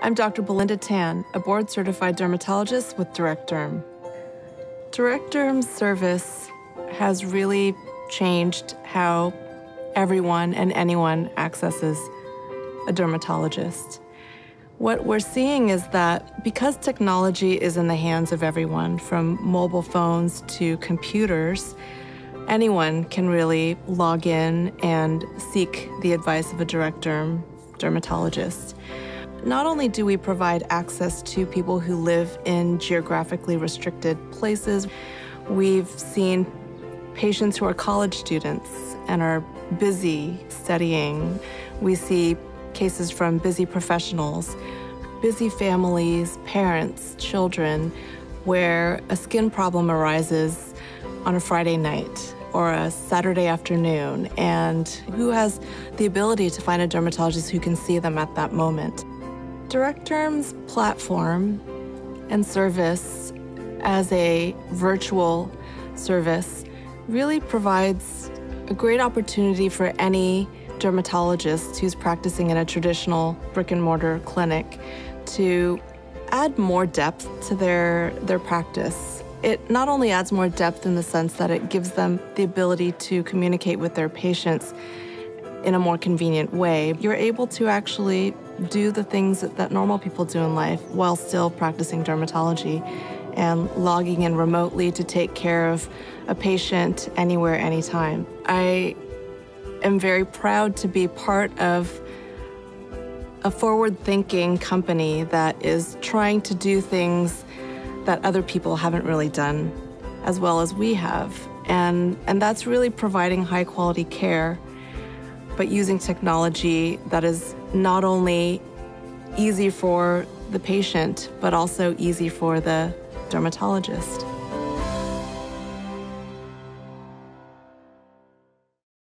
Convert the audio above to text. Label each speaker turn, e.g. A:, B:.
A: I'm Dr. Belinda Tan, a board certified dermatologist with DirectDerm. Direct service has really changed how everyone and anyone accesses a dermatologist. What we're seeing is that because technology is in the hands of everyone, from mobile phones to computers, anyone can really log in and seek the advice of a DirectDerm dermatologist. Not only do we provide access to people who live in geographically restricted places, we've seen patients who are college students and are busy studying. We see cases from busy professionals, busy families, parents, children, where a skin problem arises on a Friday night or a Saturday afternoon, and who has the ability to find a dermatologist who can see them at that moment. DirectDerm's platform and service as a virtual service really provides a great opportunity for any dermatologist who's practicing in a traditional brick and mortar clinic to add more depth to their, their practice. It not only adds more depth in the sense that it gives them the ability to communicate with their patients in a more convenient way, you're able to actually do the things that, that normal people do in life while still practicing dermatology and logging in remotely to take care of a patient anywhere, anytime. I am very proud to be part of a forward thinking company that is trying to do things that other people haven't really done as well as we have. And, and that's really providing high quality care, but using technology that is not only easy for the patient, but also easy for the dermatologist.